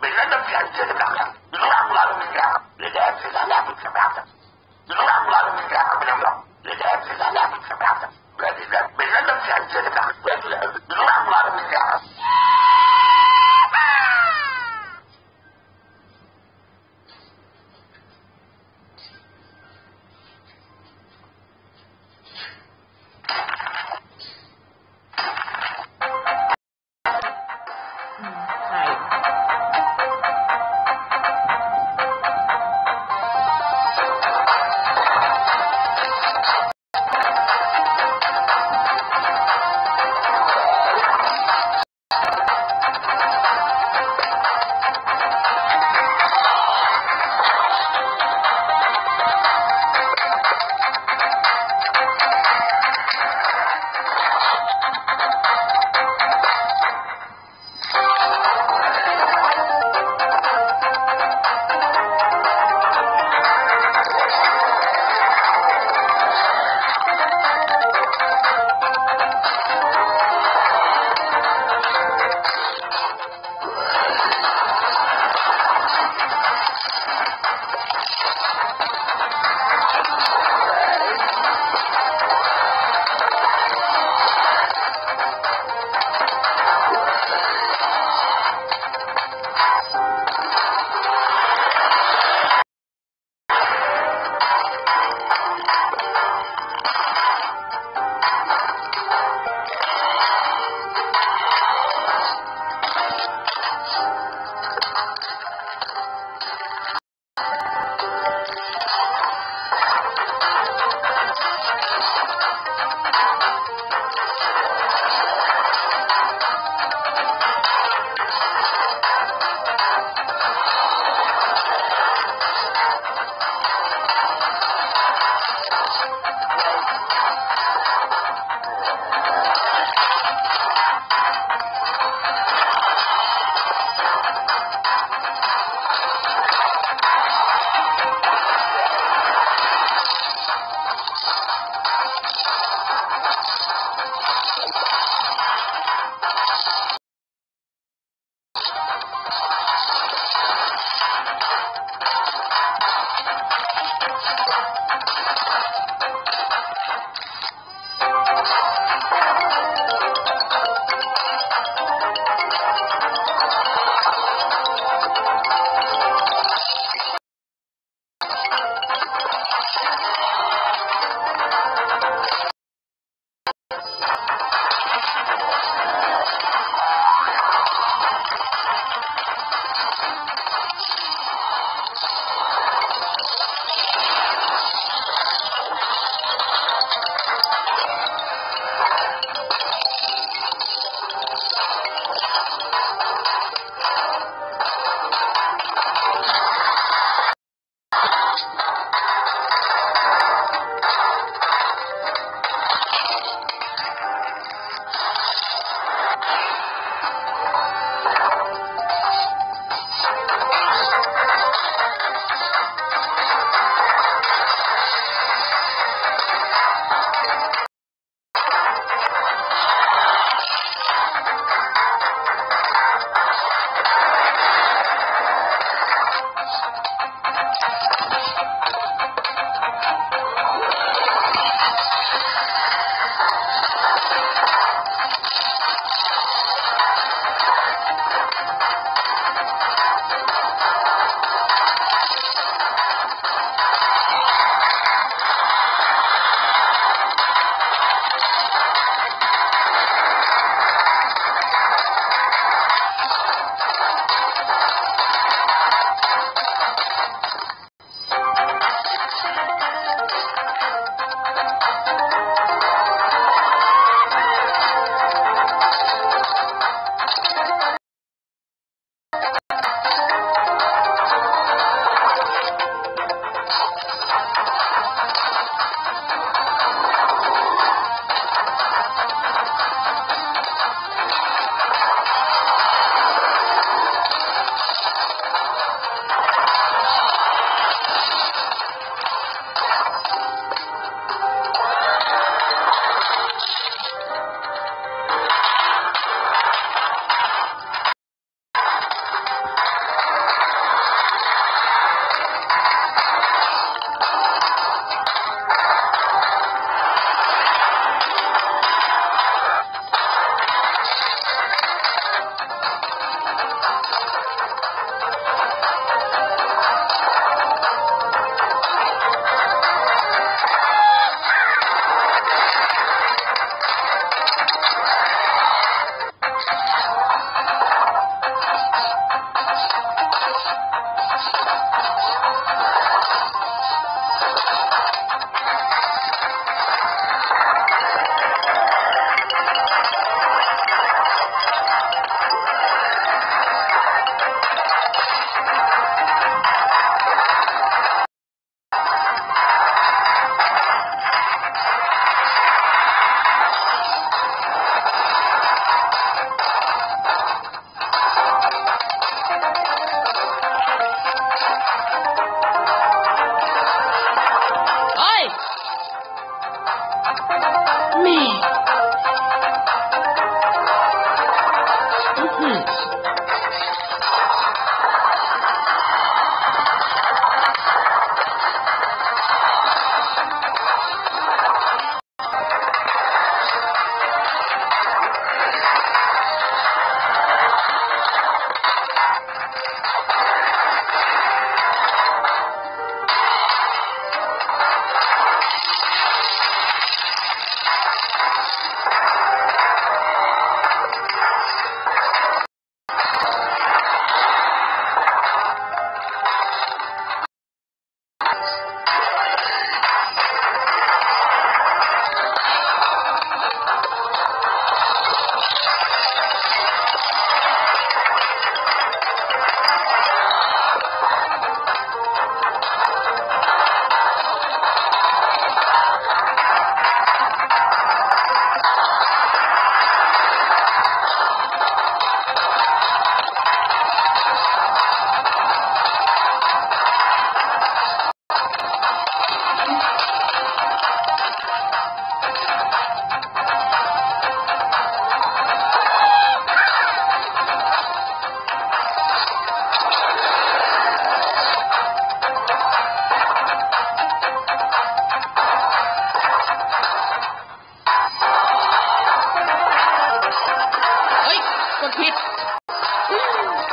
干的，外面保护，没人能骗这个干的，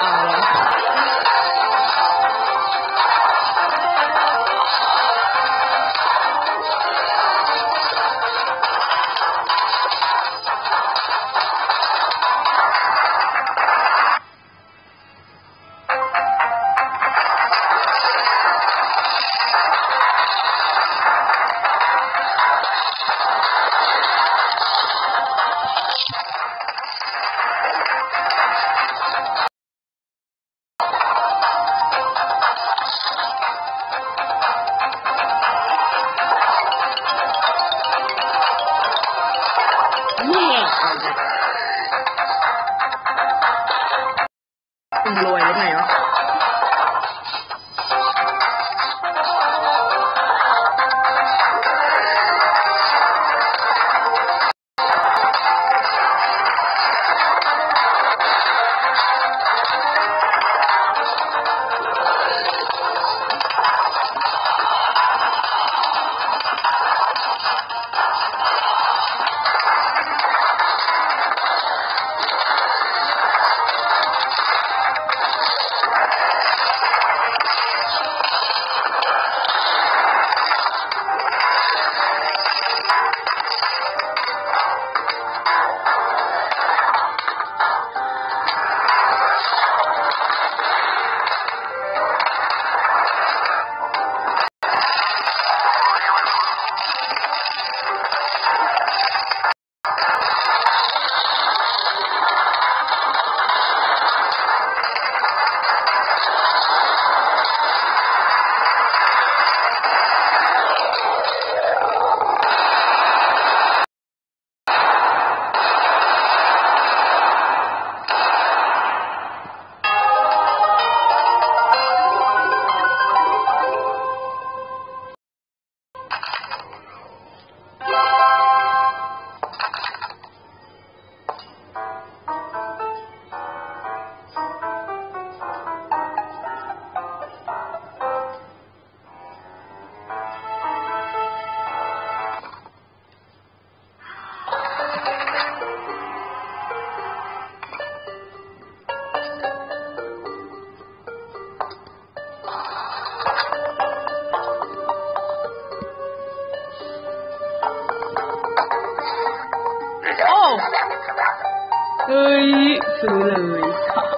啊。ึงรวยหรือไงวะ 哎ฮ้ย